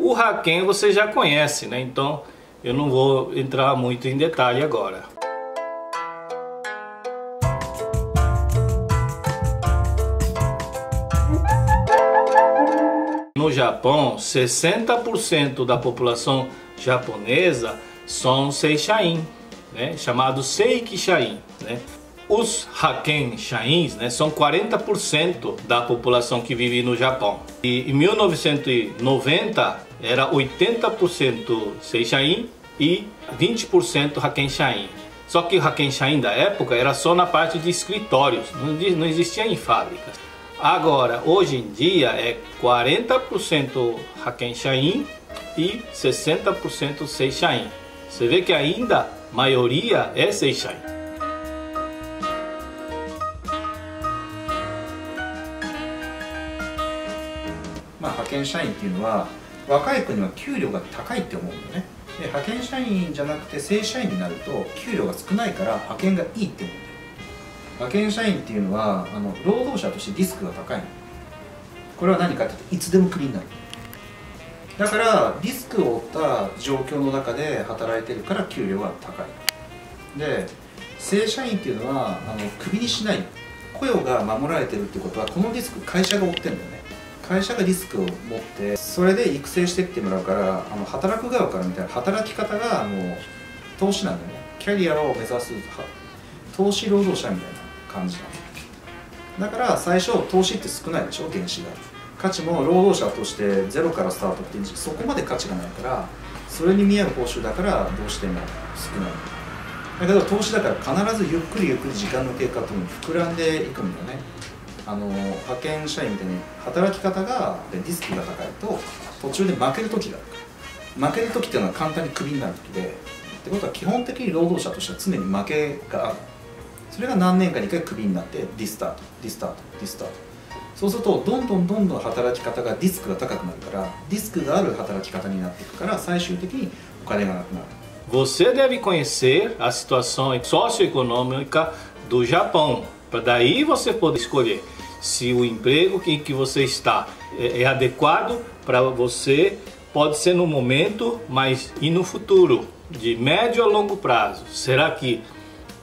O Haken você já conhece, né? Então eu não vou entrar muito em detalhe agora. No Japão, 60% da população japonesa são Seishain, né? chamados Seikishain. Né? Os Haken Shains né, são 40% da população que vive no Japão. E em 1990 era 80% Seishain e 20% Haken Shain. Só que o Haken Shain da época era só na parte de escritórios, não existia em fábricas. Agora, hoje em dia é 40% Haken Shain e 60% Seishain. Você vê que ainda a maioria é Seishain. 遣社員っていうのは 若い子には給料が高いって思うんだよね。で派遣社員じゃなくて正社員になると給料が少ないから派遣がいいって思うんだよ。派遣社員っていうのはあの労働者としてリスクが高いの。これは何かっていうといつでもクビになる。だからリスクを負った状況の中で働いてるから給料が高い。で正社員っていうのはあのクビにしない。雇用が守られてるってことはこのリスク会社が負ってるんだよね。会社がリスクを持ってそれで育成してってもらうからあの働く側から見たら働き方がもう投資なんだよね。キャリアを目指す投資労働者みたいな感じなんだから最初投資って少ないでしょ原資が。価値も労働者としてゼロからスタートってそこまで価値がないからそれに見合う報酬だからどうしても少ない。だけど投資だから必ずゆっくりゆっくり時間の経過とも膨らんでいくんだよね。あの派遣社員みたいに働き方がリスクが高いと途中で負ける時がある負ける時っていうのは簡単にクビになる時でってことは基本的に労働者としては常に負けがある。それが何年かに1回クビになってリスタートリスタートリスタート。そうするとどんどんどんどん働き方がリスクが高くなるからリスクがある働き方になっていくから最終的にお金がなくなる。Você deve conhecer a situação socioeconômica do Japão, para daí você poder escolher. se o emprego em que você está é, é adequado para você, pode ser no momento, mas e no futuro, de médio a longo prazo. Será que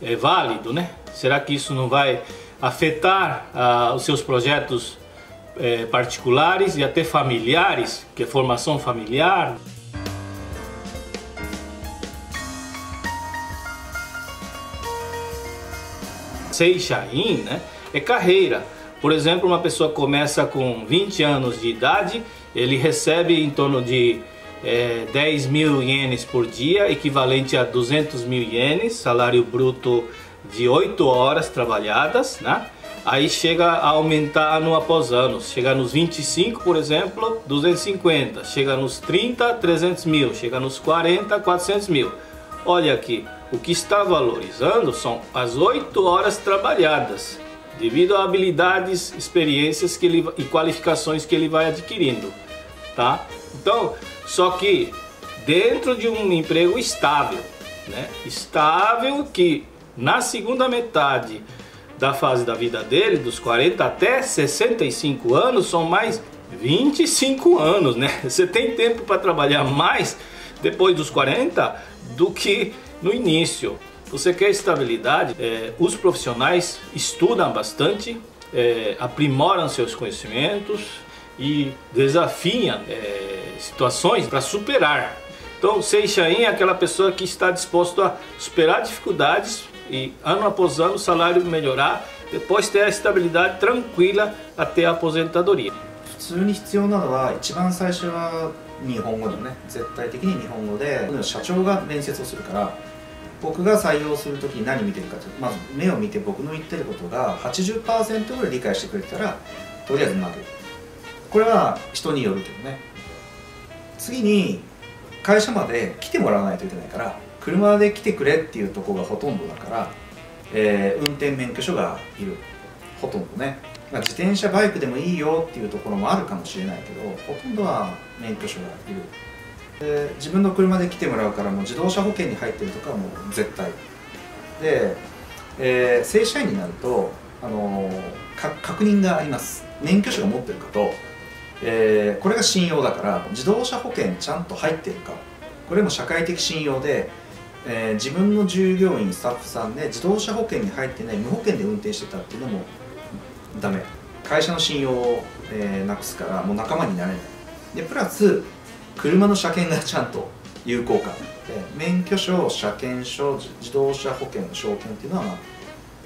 é válido, né? Será que isso não vai afetar ah, os seus projetos é, particulares e até familiares, que é formação familiar? Seixain, né? É carreira. Por exemplo, uma pessoa começa com 20 anos de idade, ele recebe em torno de é, 10 mil ienes por dia, equivalente a 200 mil ienes, salário bruto de 8 horas trabalhadas, né? Aí chega a aumentar ano após ano, chega nos 25, por exemplo, 250, chega nos 30, 300 mil, chega nos 40, 400 mil. Olha aqui, o que está valorizando são as 8 horas trabalhadas devido a habilidades, experiências que ele, e qualificações que ele vai adquirindo, tá? Então, só que dentro de um emprego estável, né? Estável que na segunda metade da fase da vida dele, dos 40 até 65 anos, são mais 25 anos, né? Você tem tempo para trabalhar mais depois dos 40 do que no início. Você quer estabilidade? É, os profissionais estudam bastante, é, aprimoram seus conhecimentos e desafiam é, situações para superar. Então, Seixain é aquela pessoa que está disposto a superar dificuldades e ano após ano o salário melhorar, depois ter a estabilidade tranquila até a aposentadoria. 普通に必要なのは一番最初は日本語だね絶対的に日本語で社長が面接をするから 僕が採用する時に何見てるかというとまず目を見て僕の言ってることが80%ぐらい理解してくれてたらとりあえず待てるこれは人によるけどね。次に会社まで来てもらわないといけないから車で来てくれっていうとこがほとんどだから、えー、運転免許証がいる。ほとんどね。ま自転車バイクでもいいよっていうところもあるかもしれないけどほとんどは免許証がいる。で自分の車で来てもらうからもう自動車保険に入ってるとかはもう絶対。で、えー、正社員になると、あのー、確認があります。免許証が持ってるかと。えー、これが信用だから自動車保険ちゃんと入ってるか。これも社会的信用で、え、自分の従業員スタッフさんで自動車保険に入ってない無保険で運転してたっていうのもダメ。会社の信用を、え、なくすからもう仲間になれない。でプラス車の車検がちゃんと有効化で免許証車検証自動車保険の証券っていうのは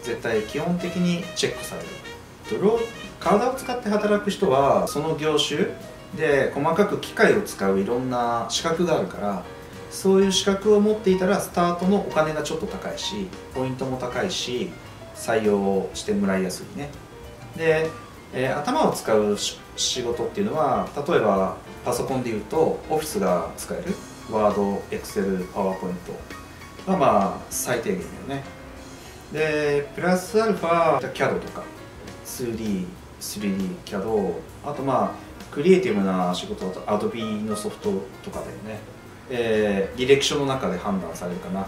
絶対基本的にチェックされる。体を使って働く人はその業種で細かく機械を使ういろんな資格があるからそういう資格を持っていたらスタートのお金がちょっと高いしポイントも高いし採用してもらいやすいね。で、えー、頭を使う仕事っていうのは例えばパソコンでいうとオフィスが使えるワード、エクセル、パワーポイントはまあ最低限だよね。でプラスアルファ CAD とか 2D、3D、CAD あとまあクリエイティブな仕事だと Adobe のソフトとかだよね、えー、履歴書の中で判断されるかな。で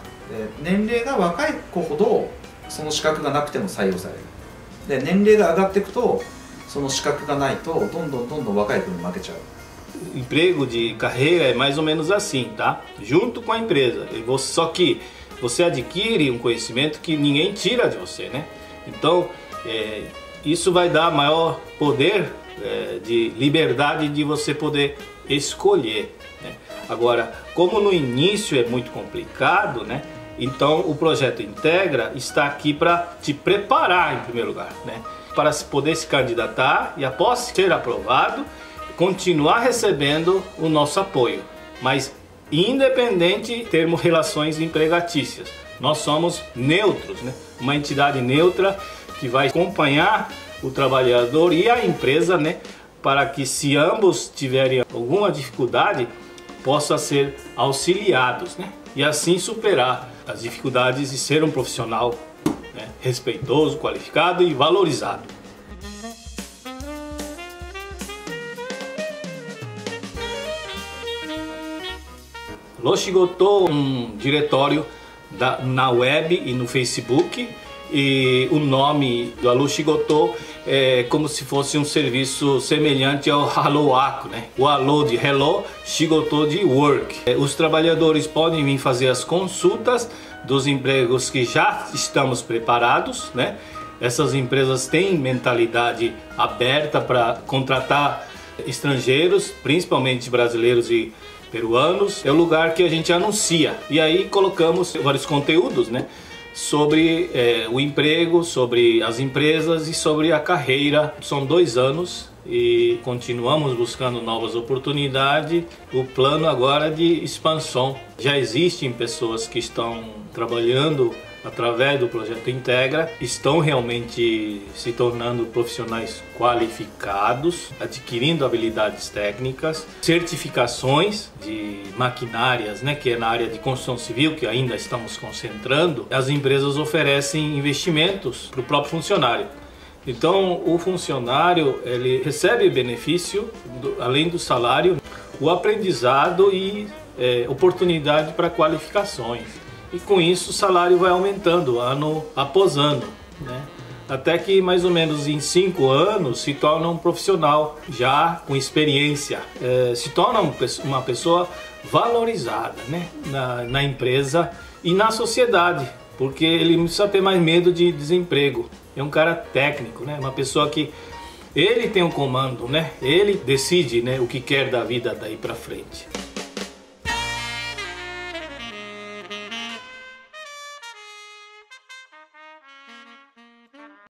年齢が若い子ほどその資格がなくても採用される。で年齢が上がっていくとその資格がないとどんどんどんどん若い子に負けちゃう emprego de carreira é mais ou menos assim, tá? Junto com a empresa. Só que você adquire um conhecimento que ninguém tira de você, né? Então, é, isso vai dar maior poder é, de liberdade de você poder escolher. Né? Agora, como no início é muito complicado, né? Então o projeto Integra está aqui para te preparar em primeiro lugar, né? Para poder se candidatar e após ser aprovado, continuar recebendo o nosso apoio. Mas independente termos relações empregatícias, nós somos neutros, né? Uma entidade neutra que vai acompanhar o trabalhador e a empresa, né, para que se ambos tiverem alguma dificuldade, possa ser auxiliados, né, e assim superar as dificuldades e ser um profissional né, respeitoso, qualificado e valorizado. Loshigoto, um diretório da, na web e no Facebook e o nome do Alu Shigoto é como se fosse um serviço semelhante ao Hello Ako, né? O Alô de Hello, Shigoto de Work. É, os trabalhadores podem vir fazer as consultas dos empregos que já estamos preparados, né? Essas empresas têm mentalidade aberta para contratar estrangeiros, principalmente brasileiros e peruanos. É o lugar que a gente anuncia. E aí colocamos vários conteúdos, né? Sobre é, o emprego, sobre as empresas e sobre a carreira. São dois anos e continuamos buscando novas oportunidades. O plano agora é de expansão. Já existem pessoas que estão trabalhando através do projeto Integra, estão realmente se tornando profissionais qualificados, adquirindo habilidades técnicas, certificações de maquinárias, né, que é na área de construção civil, que ainda estamos concentrando. As empresas oferecem investimentos para o próprio funcionário. Então, o funcionário ele recebe benefício, do, além do salário, o aprendizado e é, oportunidade para qualificações e com isso o salário vai aumentando ano após ano, né? até que mais ou menos em cinco anos se torna um profissional já com experiência, é, se torna uma pessoa valorizada né? na, na empresa e na sociedade, porque ele não precisa ter mais medo de desemprego. É um cara técnico, né? uma pessoa que ele tem o um comando, né? ele decide né, o que quer da vida daí para frente.